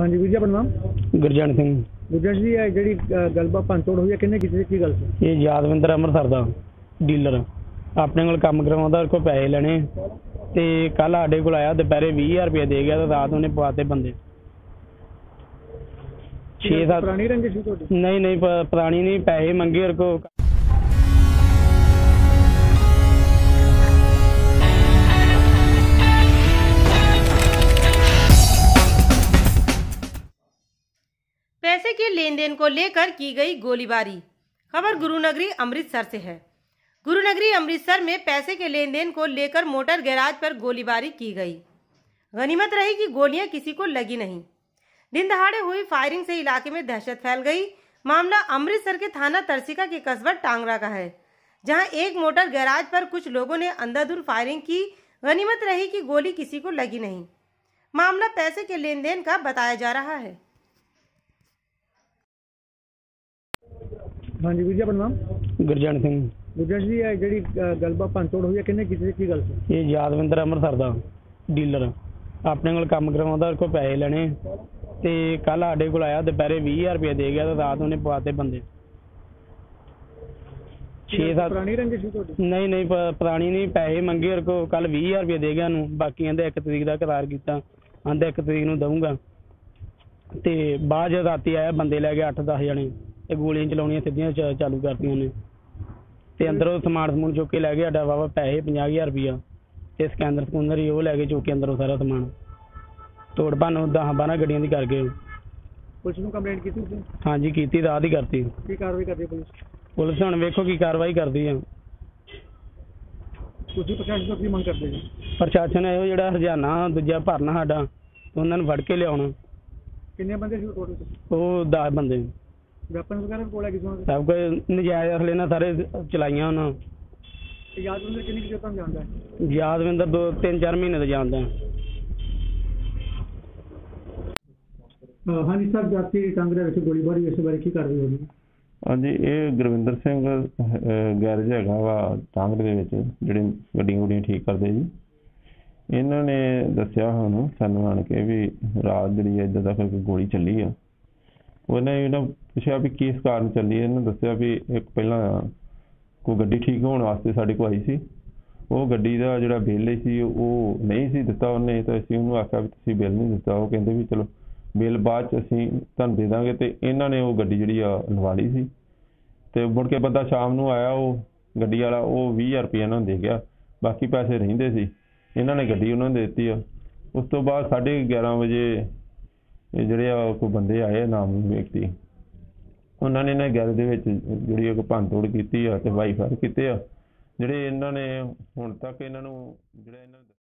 ਹਾਂਜੀ ਵੀਰ ਜੀ ਆਪਣਾ ਨਾਮ? ਗੁਰਜਨ ਸਿੰਘ। ਗੁਰਜੰਟ ਜੀ ਇਹ ਜਿਹੜੀ ਅ, ਗੱਲਬਾਤ ਭੰਨਤੋੜ ਹੋਈ ਹੈ ਕਿੰਨੇ ਕੀਤੀ ਸੀ ਕੀ ਗੱਲ ਸੀ? ਇਹ ਯਾਦਵਿੰਦਰ ਅੰਮ੍ਰਿਤਸਰ ਦਾ ਡੀਲਰ। ਆਪਣੇ ਕੋਲ ਕੰਮ ਕਰਵਾਉਂਦਾ ਉਹਦੇ ਕੋਲ ਪੈਸੇ ਲੈਣੇ। ਤੇ ਕੱਲ ਸਾਡੇ ਕੋਲ ਆਇਆ ਦੁਪਹਿਰੇ 20000 ਰੁਪਏ ਦੇ ਗਿਆ ਤੇ ਰਾਤ ਉਹਨੇ ਪਵਾਤੇ ਬੰਦੇ। 6-7 ਪੁਰਾਣੀ ਰੰਜਿਸ਼ ਸੀ ਤੁਹਾਡੀ? ਨਹੀਂ ਨਹੀਂ ਪ- ਪੁਰਾਣੀ ਨਹੀਂ ਪੈਸੇ ਮੰਗੇ ਉਹਦੇ ਕੋਲ। पैसे के लेन देन को लेकर की गई गोलीबारी। खबर गुरुनगरी अमृतसर से है। गुरुनगरी अमृतसर में पैसे के लेन देन को लेकर मोटर गैराज पर गोलीबारी की गई। गनीमत रही कि गोलियाँ किसी को लगी नहीं। दिन दहाड़े हुई फायरिंग से इलाके में दहशत फैल गई। मामला अमृतसर के थाना तरसिका के कस्बा टांगरा का है, जहाँ एक मोटर गैराज पर कुछ लोगों ने अंधाधुंध फायरिंग की। गनीमत रही कि गोली किसी को लगी नहीं। मामला पैसे के लेन देन का बताया जा रहा है। ਹਾਂਜੀ ਵੀਰ ਜੀ ਆਪਣਾ ਨਾਮ? ਗੁਰਜਨ ਸਿੰਘ। ਗੁਰਜੰਟ ਜੀ ਇਹ ਜਿਹੜੀ ਅ, ਗੱਲਬਾਤ ਭੰਨਤੋੜ ਹੋਈ ਹੈ ਕਿੰਨੇ ਕੀਤੀ ਸੀ ਕੀ ਗੱਲ ਸੀ? ਇਹ ਯਾਦਵਿੰਦਰ ਅੰਮ੍ਰਿਤਸਰ ਦਾ ਡੀਲਰ। ਆਪਣੇ ਕੋਲ ਕੰਮ ਕਰਵਾਉਂਦਾ ਉਹਦੇ ਕੋਲ ਪੈਸੇ ਲੈਣੇ। ਤੇ ਕੱਲ ਸਾਡੇ ਕੋਲ ਆਇਆ ਦੁਪਹਿਰੇ 20000 ਰੁਪਏ ਦੇ ਗਿਆ ਤੇ ਰਾਤ ਉਹਨੇ ਪਵਾਤੇ ਬੰਦੇ। 6-7 ਪੁਰਾਣੀ ਰੰਜਿਸ਼ ਸੀ ਤੁਹਾਡੀ? ਨਹੀਂ ਨਹੀਂ ਪ- ਪੁਰਾਣੀ ਨਹੀਂ ਪੈਸੇ ਮੰਗੇ ਉਹਦੇ ਕੋਲ। ਕੱਲ 20000 ਰੁਪਏ ਦੇ ਗਿਆ ਉਹਨੂੰ। ਬਾਕੀ ਕਹਿੰਦੇ ਇੱਕ ਤਰੀਕ ਦਾ ਕਰਾਰ ਕੀਤਾ। ਆਂਦੇ ਇੱਕ ਤਰੀਕ ਨੂੰ ਦਊਂਗਾ। ਤੇ ਬਾਅਦ ਜਦ ਰਾਤੀ ਆਇਆ ਬੰਦੇ ਲੈ ਕੇ 8-10 ਜਣੇ। ਤੇ ਗੋਲੀਆਂ ਚਲਾਉਣੀਆਂ ਸਿੱਧੀਆਂ ਚ- ਚਾਲੂ ਕਰਤੀਆਂ ਉਹਨੇ। ਤੇ ਅੰਦਰੋਂ ਸਮਾਨ ਸਮੂਨ ਚੁੱਕ ਕੇ ਲੈ ਗਿਆ ਸਾਡਾ ਵਾਵਾ ਪੈਸੇ 50000 ਰੁਪਇਆ। ਤੇ ਸਕੈਨਰ ਸਕੂਨਰ ਹੀ ਉਹ ਲੈ ਕੇ ਚੁੱਕ ਕੇ ਅੰਦਰੋਂ ਸਾਰਾ ਸਮਾਨ। ਤੋੜ ਭੰਨ 10 12 ਗੱਡੀਆਂ ਦੀ ਕਰ ਗਏ ਪੁਲਿਸ ਨੂੰ ਕੰਪਲੇਂਟ ਕੀਤੀ ਸੀ? ਹਾਂਜੀ ਕੀਤੀ ਰਾਤ ਹੀ ਕਰਤੀ। ਕੀ ਕਾਰਵਾਈ ਕਰਦੀ ਹੈ ਪੁਲਿਸ? ਪੁਲਿਸ ਹੁਣ ਵੇਖੋ ਕੀ ਕਾਰਵਾਈ ਕਰਦੀ ਆ। ਤੁਸੀਂ ਪ੍ਰਸ਼ਾਸਨ ਤੋਂ ਕੀ ਮੰਗ ਕਰਦੇ ਜੀ? ਪ੍ਰਸ਼ਾਸਨ ਇਹੋ ਜਿਹੜਾ ਹਰਜਾਨਾ ਦੂਜਾ ਭਰਨਾ ਸਾਡਾ ਉਹਨਾਂ ਨੂੰ ਫੜ ਕੇ ਲਿਆਉਣਾ। ਕਿੰਨੇ ਬੰਦੇ ਸੀ ਟੋਟਲ ਉਹ 10 ਬੰਦੇ। ਵੈਪਨ ਵਗੈਰਾ ਵੀ ਕੋਲ ਹੈ ਕਿਸੇ ਨੂੰ ਸਭ ਕੁਝ ਨਜਾਇਜ਼ ਅਸਲੇ ਨਾਲ ਸਾਰੇ ਚਲਾਈਆਂ ਉਹਨਾਂ। ਯਾਦ ਬੰਦੇ ਕਿੰਨੀ ਕਿਸੇ ਤੁਹਾਨੂੰ ਜਾਣਦਾ ਹੈ? ਯਾਦਵਿੰਦਰ ਦੋ ਤਿੰਨ ਚਾਰ ਮਹੀਨੇ ਤੋਂ ਜਾਣਦਾ ਅ, ਹਾਂਜੀ ਸਰ ਜਾਤੀ ਟਾਂਗਰੇ ਵਿੱਚ ਗੋਲੀਬਾਰੀ ਇਸ ਬਾਰੇ ਕੀ ਕਾਰਵਾਈ ਹੋਈ ਹਾਂਜੀ ਇਹ ਗੁਰਵਿੰਦਰ ਸਿੰਘ ਅਹ, ਗੈਰੇਜ ਹੈਗਾ ਵਾ ਟਾਂਗਰੇ ਦੇ ਵਿੱਚ ਜਿਹੜੇ ਗੱਡੀਆਂ ਗੁੱਡੀਆਂ ਠੀਕ ਕਰਦੇ ਜੀ। ਇਹਨਾਂ ਨੇ ਦੱਸਿਆ ਸਾਨੂੰ ਸਾਨੂੰ ਆਣ ਕੇ ਵੀ ਰਾਤ ਜਿਹੜੀ ਇਦਾਂ ਦਾ ਕੋਈ ਗੋਲੀ ਚੱਲੀ ਆ। ਉਹਨੇ ਇਹਨਾਂ ਪੁੱਛਿਆ ਵੀ ਕਿਸ ਕਾਰਨ ਚੱਲੀ ਹੈ? ਇਹਨਾਂ ਦੱਸਿਆ ਵੀ ਇੱਕ ਪਹਿਲਾਂ ਕੋਈ ਗੱਡੀ ਠੀਕ ਹੋਣ ਵਾਸਤੇ ਸਾਡੇ ਕੋਲ ਆਈ ਸੀ। ਉਹ ਗੱਡੀ ਦਾ ਜਿਹੜਾ ਬਿੱਲ ਸੀ, ਉਹ ਨਹੀਂ ਸੀ ਦਿੱਤਾ ਉਹਨੇ, ਤਾਂ ਅਸੀਂ ਉਹਨੂੰ ਆਖਿਆ ਵੀ ਤੁਸੀਂ ਬਿੱਲ ਨਹੀਂ ਦਿੱਤਾ। ਉਹ ਕਹਿੰਦੇ ਵੀ ਚਲੋ, ਬਿੱਲ ਬਾਅਦ ਚ ਅਸੀਂ ਤੁਹਾਨੂੰ ਦੇ ਦਾਂਗੇ। ਤੇ ਇਹਨਾਂ ਨੇ ਉਹ ਗੱਡੀ ਜਿਹੜੀ ਆ ਲਵਾ ਲਈ ਸੀ। ਤੇ ਮੁੜ ਕੇ ਬੰਦਾ ਸ਼ਾਮ ਨੂੰ ਆਇਆ, ਉਹ ਗੱਡੀ ਵਾਲਾ, ਉਹ 20000 ਰੁਪਏ ਇਹਨਾਂ ਨੂੰ ਦੇ ਗਿਆ। ਬਾਕੀ ਪੈਸੇ ਰਹਿੰਦੇ ਸੀ। ਇਹਨਾਂ ਨੇ ਗੱਡੀ ਉਹਨਾਂ ਨੂੰ ਦੇ ਦਿੱਤੀ ਆ। ਉਸ ਤੋਂ ਬਾਅਦ 11:30 ਵਜੇ ਇਹ ਜਿਹੜੇ ਆ ਕੋਈ ਬੰਦੇ ਆਏ ਨਾਮ ਵਿਅਕਤੀ ਉਹਨਾਂ ਨੇ ਨਾ ਗੈਰ ਦੇ ਵਿੱਚ ਜਿਹੜੀ ਇੱਕ ਭੰਨਤੋੜ ਕੀਤੀ ਆ ਤੇ ਵਾਈਫਾਈ ਕੀਤੇ ਆ। ਜਿਹੜੇ ਇਹਨਾਂ ਨੇ ਹੁਣ ਤੱਕ ਇਹਨਾਂ ਨੂੰ, ਜਿਹੜਾ ਇਹਨਾਂ